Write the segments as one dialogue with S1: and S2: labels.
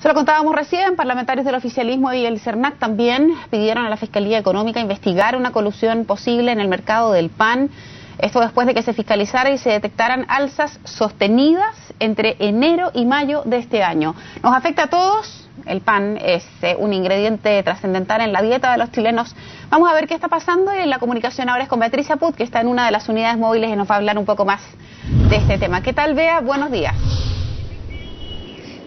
S1: Se lo contábamos recién, parlamentarios del oficialismo y el CERNAC también pidieron a la Fiscalía Económica investigar una colusión posible en el mercado del pan. Esto después de que se fiscalizara y se detectaran alzas sostenidas entre enero y mayo de este año. Nos afecta a todos. El pan es eh, un ingrediente trascendental en la dieta de los chilenos. Vamos a ver qué está pasando y en la comunicación ahora es con Beatriz Put, que está en una de las unidades móviles y nos va a hablar un poco más de este tema. ¿Qué tal, Bea? Buenos días.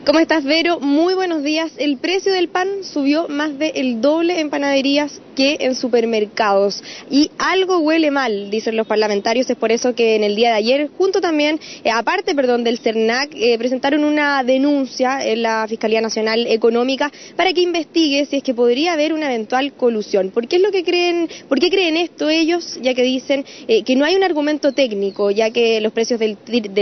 S2: ¿Cómo estás, Vero? Muy buenos días. El precio del pan subió más del doble en panaderías que en supermercados. Y algo huele mal, dicen los parlamentarios. Es por eso que en el día de ayer, junto también, eh, aparte, perdón, del CERNAC, eh, presentaron una denuncia en la Fiscalía Nacional Económica para que investigue si es que podría haber una eventual colusión. ¿Por qué es lo que creen, por qué creen esto ellos? Ya que dicen eh, que no hay un argumento técnico, ya que los precios del,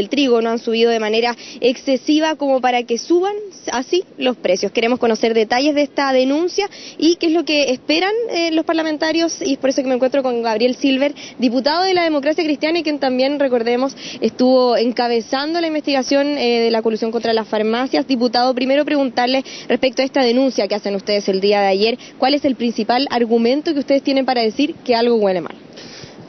S2: trigo no han subido de manera excesiva como para que suban así los precios. Queremos conocer detalles de esta denuncia y qué es lo que esperan los parlamentarios y es por eso que me encuentro con Gabriel Silver, diputado de la democracia cristiana y quien también, recordemos, estuvo encabezando la investigación eh, de la colusión contra las farmacias. Diputado, primero preguntarle respecto a esta denuncia que hacen ustedes el día de ayer, ¿cuál es el principal argumento que ustedes tienen para decir que algo huele mal?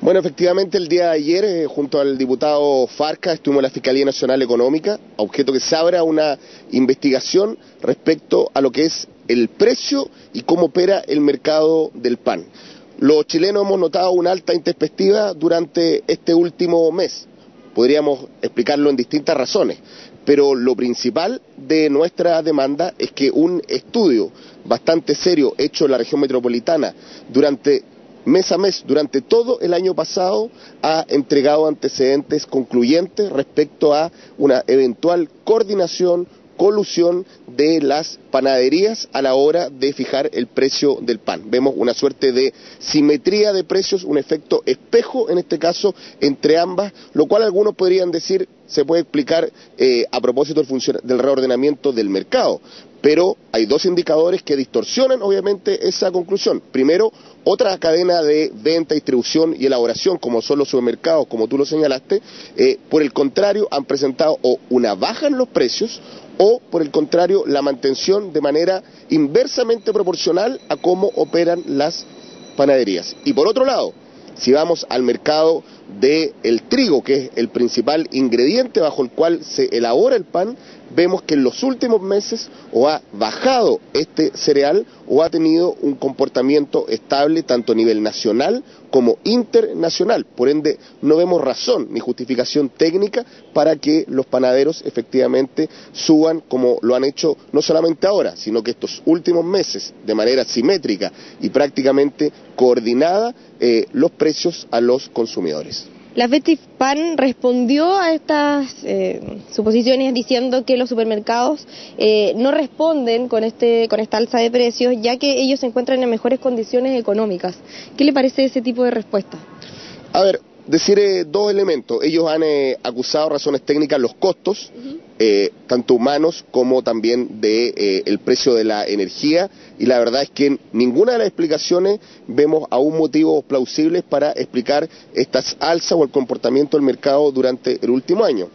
S3: Bueno, efectivamente el día de ayer, eh, junto al diputado Farca, estuvimos en la Fiscalía Nacional Económica, objeto que se abra una investigación respecto a lo que es el precio y cómo opera el mercado del pan. Los chilenos hemos notado una alta introspectiva durante este último mes. Podríamos explicarlo en distintas razones, pero lo principal de nuestra demanda es que un estudio bastante serio hecho en la región metropolitana durante mes a mes. Durante todo el año pasado ha entregado antecedentes concluyentes respecto a una eventual coordinación, colusión de las panaderías a la hora de fijar el precio del pan. Vemos una suerte de simetría de precios, un efecto espejo en este caso entre ambas, lo cual algunos podrían decir se puede explicar eh, a propósito del, del reordenamiento del mercado. Pero hay dos indicadores que distorsionan obviamente esa conclusión. Primero, otra cadena de venta, distribución y elaboración, como son los supermercados, como tú lo señalaste, eh, por el contrario, han presentado o una baja en los precios o, por el contrario, la mantención de manera inversamente proporcional a cómo operan las panaderías. Y por otro lado, si vamos al mercado del trigo, que es el principal ingrediente bajo el cual se elabora el pan, vemos que en los últimos meses o ha bajado este cereal o ha tenido un comportamiento estable tanto a nivel nacional como internacional. Por ende, no vemos razón ni justificación técnica para que los panaderos efectivamente suban como lo han hecho no solamente ahora, sino que estos últimos meses, de manera simétrica y prácticamente coordinada, eh, los precios a los consumidores.
S2: La Pan respondió a estas eh, suposiciones diciendo que los supermercados eh, no responden con, este, con esta alza de precios, ya que ellos se encuentran en mejores condiciones económicas. ¿Qué le parece ese tipo de respuesta?
S3: A ver, decir eh, dos elementos. Ellos han acusado razones técnicas los costos, tanto humanos como también de el precio de la energía y la verdad es que en ninguna de las explicaciones vemos aún motivos plausibles para explicar estas alzas o el comportamiento del mercado durante el último año.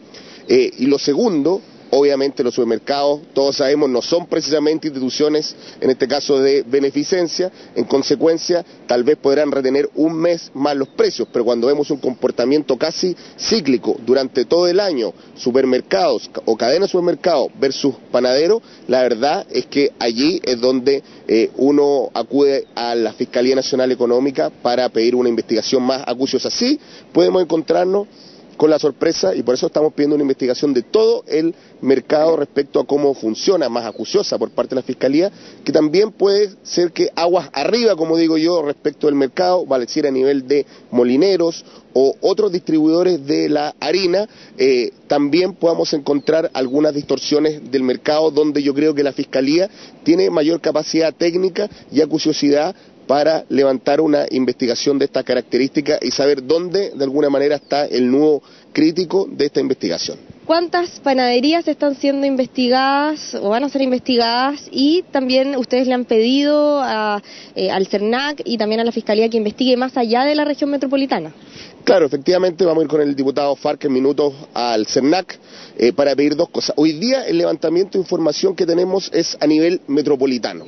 S3: Eh, y lo segundo Obviamente los supermercados, todos sabemos, no son precisamente instituciones, en este caso de beneficencia, en consecuencia tal vez podrán retener un mes más los precios, pero cuando vemos un comportamiento casi cíclico durante todo el año, supermercados o cadenas de supermercados versus panaderos, la verdad es que allí es donde eh, uno acude a la Fiscalía Nacional Económica para pedir una investigación más acuciosa. Sí, podemos encontrarnos con la sorpresa y por eso estamos pidiendo una investigación de todo el mercado respecto a cómo funciona, más acuciosa por parte de la Fiscalía, que también puede ser que aguas arriba, como digo yo, respecto del mercado, vale decir a nivel de molineros o otros distribuidores de la harina, eh, también podamos encontrar algunas distorsiones del mercado donde yo creo que la Fiscalía tiene mayor capacidad técnica y acuciosidad para levantar una investigación de esta característica y saber dónde de alguna manera está el nudo crítico de esta investigación.
S2: ¿Cuántas panaderías están siendo investigadas o van a ser investigadas? Y también ustedes le han pedido eh, al CERNAC y también a la Fiscalía que investigue más allá de la región metropolitana.
S3: Claro, efectivamente vamos a ir con el diputado Farc en minutos al CERNAC eh, para pedir dos cosas. Hoy día el levantamiento de información que tenemos es a nivel metropolitano.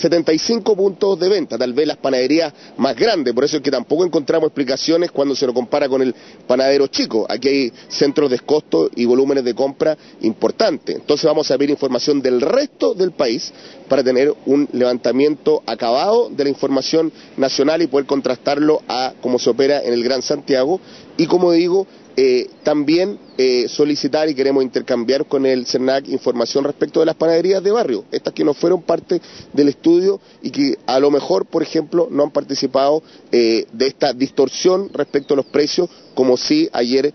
S3: 75 puntos de venta, tal vez las panaderías más grandes, por eso es que tampoco encontramos explicaciones cuando se lo compara con el panadero chico. Aquí hay centros de costo y volúmenes de compra importantes. Entonces vamos a pedir información del resto del país para tener un levantamiento acabado de la información nacional y poder contrastarlo a cómo se opera en el Gran Santiago. Y como digo, eh, también eh, solicitar y queremos intercambiar con el CERNAC información respecto de las panaderías de barrio, estas que no fueron parte del estudio y que a lo mejor, por ejemplo, no han participado eh, de esta distorsión respecto a los precios, como si ayer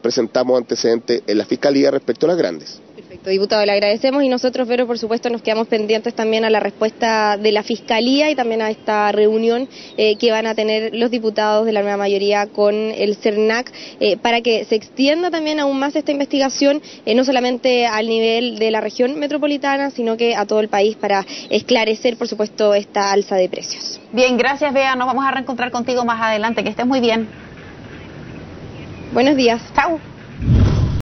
S3: presentamos antecedentes en la Fiscalía respecto a las grandes.
S2: Diputado, le agradecemos y nosotros, pero por supuesto, nos quedamos pendientes también a la respuesta de la Fiscalía y también a esta reunión eh, que van a tener los diputados de la nueva mayoría con el CERNAC eh, para que se extienda también aún más esta investigación, eh, no solamente al nivel de la región metropolitana, sino que a todo el país para esclarecer, por supuesto, esta alza de precios.
S1: Bien, gracias, Bea. Nos vamos a reencontrar contigo más adelante. Que estés muy bien.
S2: Buenos días.
S1: Chao.